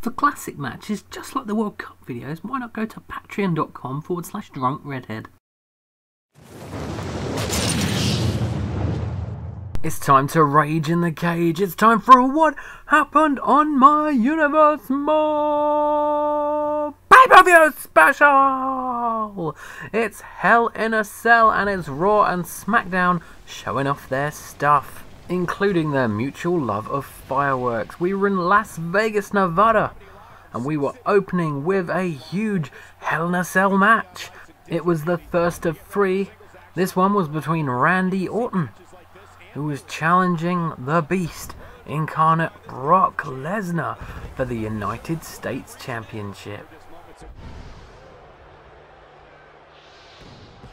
For classic matches, just like the World Cup videos, why not go to patreon.com forward slash drunk redhead. It's time to rage in the cage. It's time for what happened on my universe Mode pay-per-view special. It's Hell in a Cell and it's Raw and SmackDown showing off their stuff including their mutual love of fireworks. We were in Las Vegas, Nevada, and we were opening with a huge Hell in a Cell match. It was the first of three. This one was between Randy Orton, who was challenging the Beast, incarnate Brock Lesnar, for the United States Championship.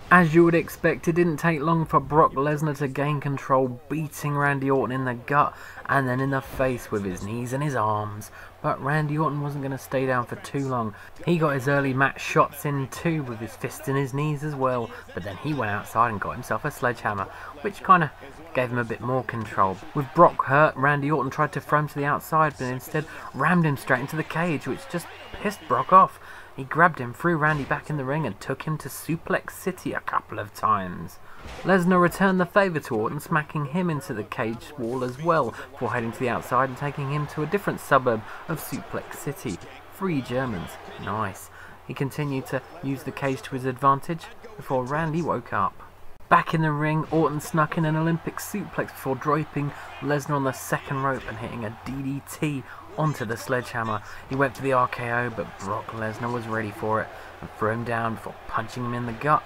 As you would expect, it didn't take long for Brock Lesnar to gain control, beating Randy Orton in the gut and then in the face with his knees and his arms. But Randy Orton wasn't going to stay down for too long. He got his early match shots in too, with his fists and his knees as well. But then he went outside and got himself a sledgehammer, which kind of gave him a bit more control. With Brock hurt, Randy Orton tried to throw him to the outside, but instead rammed him straight into the cage, which just pissed Brock off. He grabbed him, threw Randy back in the ring, and took him to Suplex City a couple of times. Lesnar returned the favour to Orton, smacking him into the cage wall as well, before heading to the outside and taking him to a different suburb of Suplex City. Three Germans. Nice. He continued to use the cage to his advantage before Randy woke up. Back in the ring, Orton snuck in an Olympic suplex before draping Lesnar on the second rope and hitting a DDT onto the sledgehammer. He went for the RKO, but Brock Lesnar was ready for it and threw him down before punching him in the gut.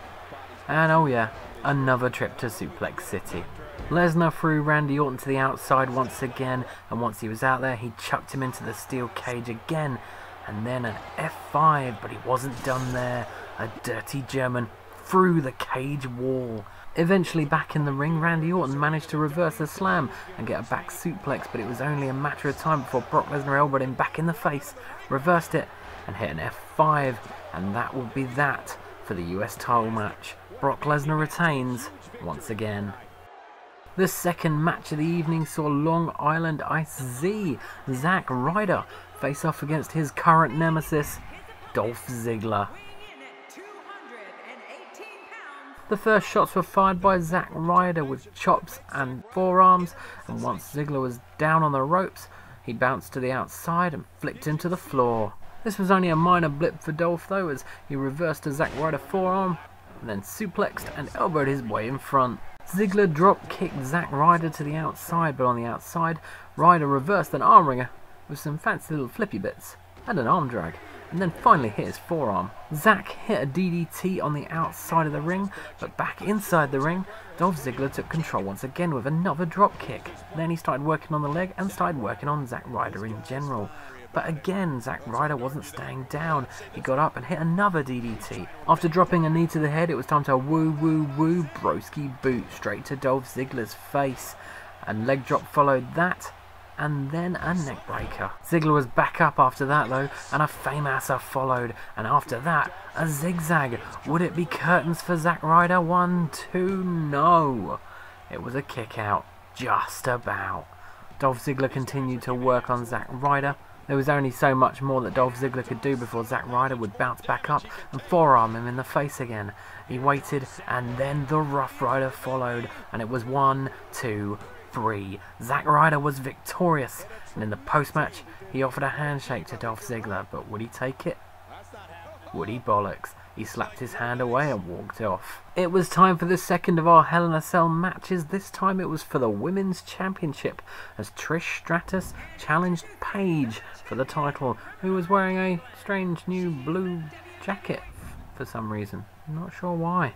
And oh yeah, another trip to Suplex City. Lesnar threw Randy Orton to the outside once again, and once he was out there, he chucked him into the steel cage again, and then an F5, but he wasn't done there. A dirty German through the cage wall. Eventually back in the ring, Randy Orton managed to reverse a slam and get a back suplex, but it was only a matter of time before Brock Lesnar elbowed him back in the face, reversed it, and hit an F5, and that would be that for the US title match. Brock Lesnar retains once again. The second match of the evening saw Long Island Ice Z, Zack Ryder, face off against his current nemesis, Dolph Ziggler. The first shots were fired by Zack Ryder with chops and forearms, and once Ziggler was down on the ropes, he bounced to the outside and flicked him to the floor. This was only a minor blip for Dolph though, as he reversed a Zack Ryder forearm, and then suplexed and elbowed his way in front. Ziggler drop kicked Zack Ryder to the outside, but on the outside, Ryder reversed an arm wringer with some fancy little flippy bits and an arm drag and then finally hit his forearm. Zack hit a DDT on the outside of the ring, but back inside the ring, Dolph Ziggler took control once again with another drop kick. Then he started working on the leg and started working on Zack Ryder in general. But again, Zack Ryder wasn't staying down. He got up and hit another DDT. After dropping a knee to the head, it was time to woo woo woo broski boot straight to Dolph Ziggler's face. And leg drop followed that and then a neckbreaker. Ziggler was back up after that though, and a Fameasser followed, and after that, a zigzag. Would it be curtains for Zack Ryder? One, two, no. It was a kick out, just about. Dolph Ziggler continued to work on Zack Ryder. There was only so much more that Dolph Ziggler could do before Zack Ryder would bounce back up and forearm him in the face again. He waited, and then the Rough Rider followed, and it was one, two, three. Zack Ryder was victorious, and in the post-match, he offered a handshake to Dolph Ziggler, but would he take it? Would he bollocks? He slapped his hand away and walked off. It was time for the second of our Hell in a Cell matches. This time it was for the Women's Championship as Trish Stratus challenged Paige for the title, who was wearing a strange new blue jacket for some reason. I'm not sure why.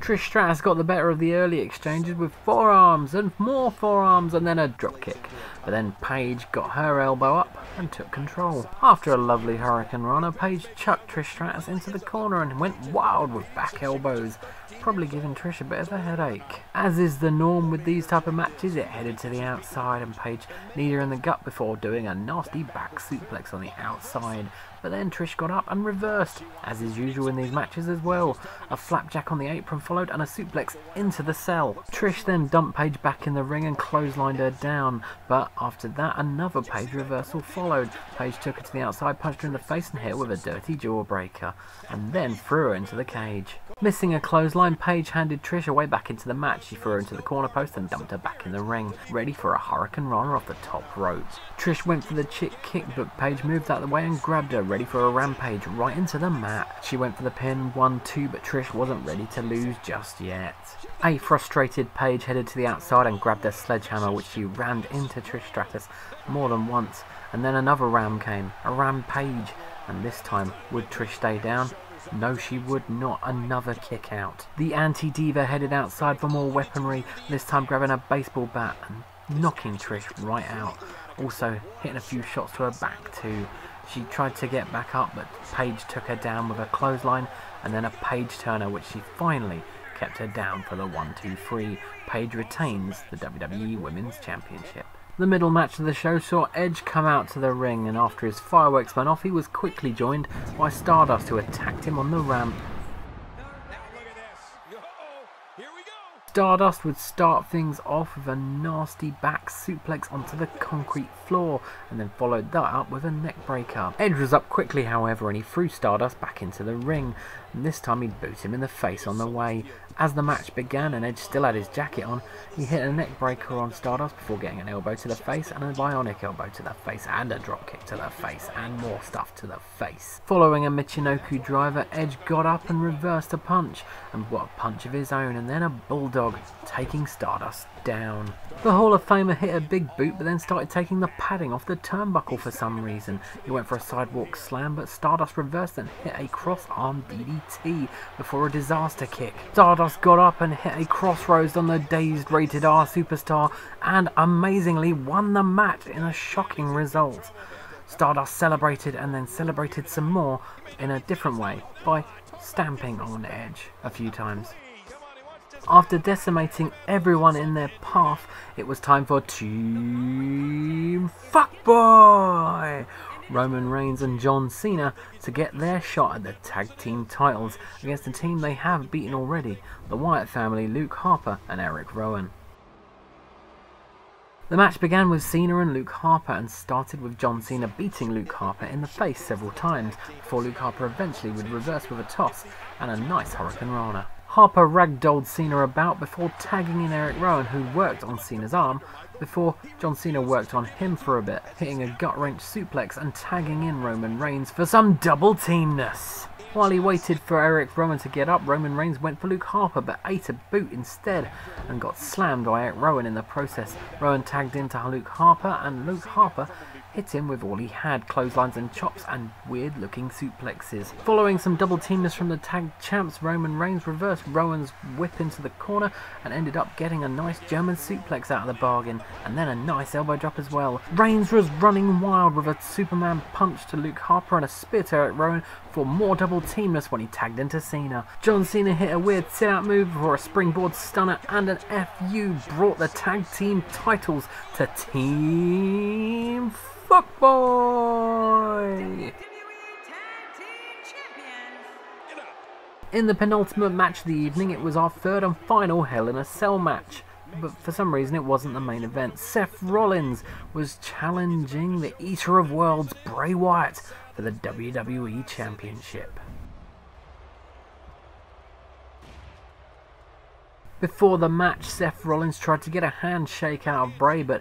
Trish Stratus got the better of the early exchanges with forearms and more forearms and then a dropkick. But then Paige got her elbow up and took control. After a lovely hurricanrana, Paige chucked Trish Stratus into the corner and went wild with back elbows, probably giving Trish a bit of a headache. As is the norm with these type of matches, it headed to the outside and Paige kneed her in the gut before doing a nasty back suplex on the outside but then Trish got up and reversed, as is usual in these matches as well. A flapjack on the apron followed and a suplex into the cell. Trish then dumped Paige back in the ring and clotheslined her down, but after that another Paige reversal followed. Paige took her to the outside, punched her in the face and hit with a dirty jawbreaker, and then threw her into the cage. Missing a clothesline, Paige handed Trish away back into the match. She threw her into the corner post and dumped her back in the ring, ready for a hurricanrana off the top rope. Trish went for the chick kick, but Paige moved out of the way and grabbed her, ready for a rampage right into the mat. She went for the pin, 1-2, but Trish wasn't ready to lose just yet. A frustrated Paige headed to the outside and grabbed her sledgehammer, which she rammed into Trish Stratus more than once, and then another ram came, a rampage, and this time, would Trish stay down? No, she would not. Another kick out. The anti-diva headed outside for more weaponry, this time grabbing a baseball bat and knocking Trish right out. Also hitting a few shots to her back too. She tried to get back up, but Paige took her down with a clothesline and then a Paige Turner, which she finally kept her down for the 1-2-3. Paige retains the WWE Women's Championship. The middle match of the show saw Edge come out to the ring, and after his fireworks went off, he was quickly joined by Stardust, who attacked him on the ramp. Stardust would start things off with a nasty back suplex onto the concrete floor and then followed that up with a neckbreaker. Edge was up quickly however and he threw Stardust back into the ring and this time he'd boot him in the face on the way. As the match began and Edge still had his jacket on, he hit a neckbreaker on Stardust before getting an elbow to the face and a bionic elbow to the face and a dropkick to the face and more stuff to the face. Following a Michinoku driver, Edge got up and reversed a punch and what a punch of his own and then a bulldog taking Stardust down. The Hall of Famer hit a big boot but then started taking the padding off the turnbuckle for some reason. He went for a sidewalk slam but Stardust reversed and hit a cross arm DDT before a disaster kick. Stardust got up and hit a crossroads on the dazed rated R superstar and amazingly won the match in a shocking result. Stardust celebrated and then celebrated some more in a different way by stamping on Edge a few times. After decimating everyone in their path, it was time for Team Fuckboy! Roman Reigns and John Cena to get their shot at the tag team titles against a team they have beaten already, the Wyatt family, Luke Harper and Erick Rowan. The match began with Cena and Luke Harper and started with John Cena beating Luke Harper in the face several times before Luke Harper eventually would reverse with a toss and a nice Hurricanrana. Harper ragdolled Cena about before tagging in Erick Rowan, who worked on Cena's arm, before John Cena worked on him for a bit, hitting a gut wrench suplex and tagging in Roman Reigns for some double teamness. While he waited for Erick Rowan to get up, Roman Reigns went for Luke Harper but ate a boot instead and got slammed by Eric Rowan in the process. Rowan tagged into Luke Harper and Luke Harper hit him with all he had, clotheslines and chops and weird looking suplexes. Following some double teamness from the tag champs, Roman Reigns reversed Rowan's whip into the corner and ended up getting a nice German suplex out of the bargain, and then a nice elbow drop as well. Reigns was running wild with a Superman punch to Luke Harper and a spear Erick Rowan for more double teamness when he tagged into Cena. John Cena hit a weird sit out move for a springboard stunner and an FU brought the tag team titles to Team Fuckboy! In the penultimate match of the evening, it was our third and final Hell in a Cell match. But for some reason, it wasn't the main event. Seth Rollins was challenging the Eater of Worlds, Bray Wyatt, for the WWE Championship. Before the match, Seth Rollins tried to get a handshake out of Bray, but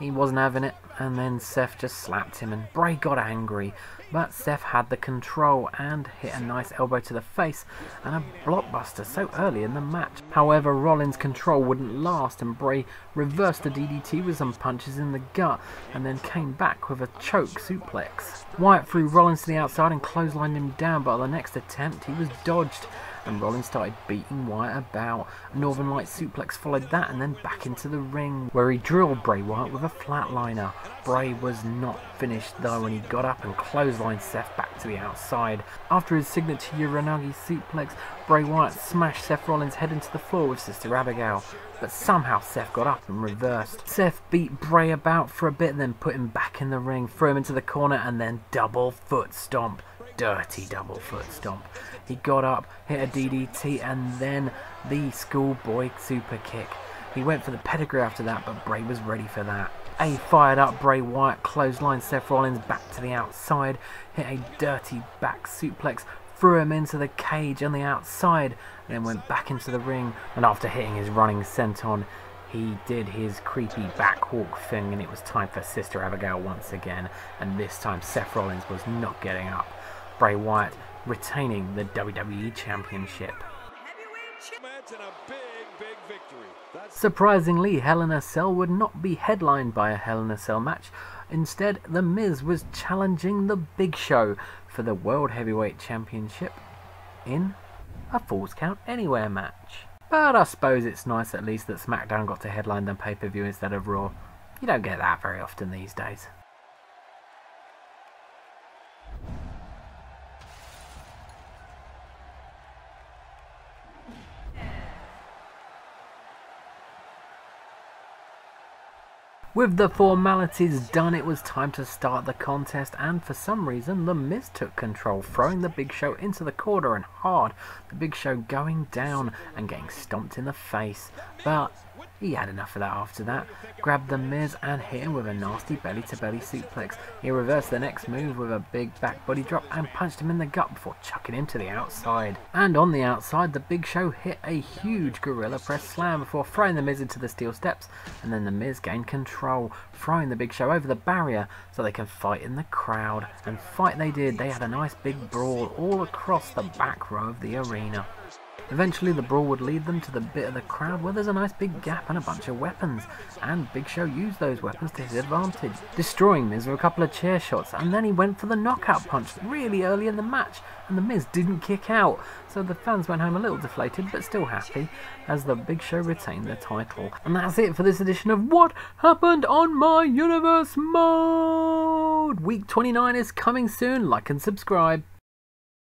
he wasn't having it, and then Seth just slapped him, and Bray got angry. But Seth had the control and hit a nice elbow to the face and a blockbuster so early in the match. However, Rollins' control wouldn't last, and Bray reversed the DDT with some punches in the gut, and then came back with a choke suplex. Wyatt threw Rollins to the outside and clotheslined him down, but on the next attempt he was dodged and Rollins started beating Wyatt about. A Northern Light suplex followed that and then back into the ring, where he drilled Bray Wyatt with a flatliner. Bray was not finished though when he got up and clotheslined Seth back to the outside. After his signature Uranage suplex, Bray Wyatt smashed Seth Rollins' head into the floor with Sister Abigail but somehow Seth got up and reversed. Seth beat Bray about for a bit and then put him back in the ring, threw him into the corner and then double foot stomp. Dirty double foot stomp. He got up, hit a DDT and then the schoolboy super kick. He went for the pedigree after that, but Bray was ready for that. A fired up Bray Wyatt clothesline Seth Rollins back to the outside, hit a dirty back suplex, threw him into the cage on the outside, and then went back into the ring. And after hitting his running senton, he did his creepy backhawk thing, and it was time for Sister Abigail once again. And this time, Seth Rollins was not getting up. Bray Wyatt retaining the WWE Championship. Surprisingly, Hell in a Cell would not be headlined by a Hell in a Cell match. Instead, The Miz was challenging The Big Show for the World Heavyweight Championship in a Falls Count Anywhere match. But I suppose it's nice at least that SmackDown got to headline the pay-per-view instead of Raw. You don't get that very often these days. With the formalities done, it was time to start the contest, and for some reason, The Miz took control, throwing the Big Show into the corner and hard. The Big Show going down and getting stomped in the face. But he had enough of that after that, grabbed the Miz and hit him with a nasty belly to belly suplex. He reversed the next move with a big back body drop and punched him in the gut before chucking him to the outside. And on the outside, the Big Show hit a huge gorilla press slam before throwing the Miz into the steel steps, and then the Miz gained control, throwing the Big Show over the barrier so they can fight in the crowd. And fight they did, they had a nice big brawl all across the back row of the arena. Eventually the brawl would lead them to the bit of the crowd where there's a nice big gap and a bunch of weapons, and Big Show used those weapons to his advantage, destroying Miz with a couple of chair shots, and then he went for the knockout punch really early in the match, and the Miz didn't kick out, so the fans went home a little deflated but still happy, as the Big Show retained the title. And that's it for this edition of What Happened on My Universe Mode! Week 29 is coming soon, like and subscribe.